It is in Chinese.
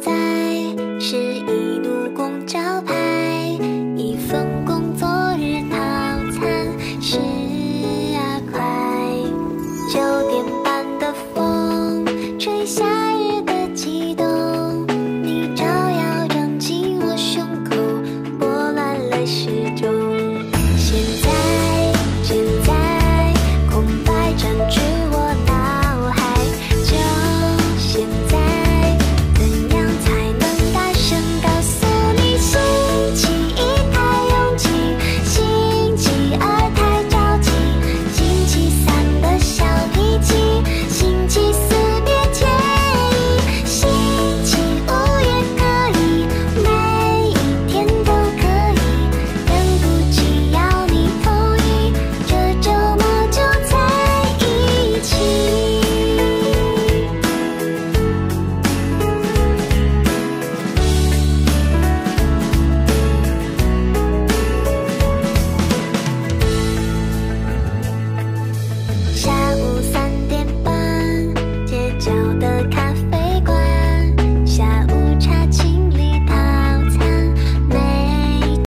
在。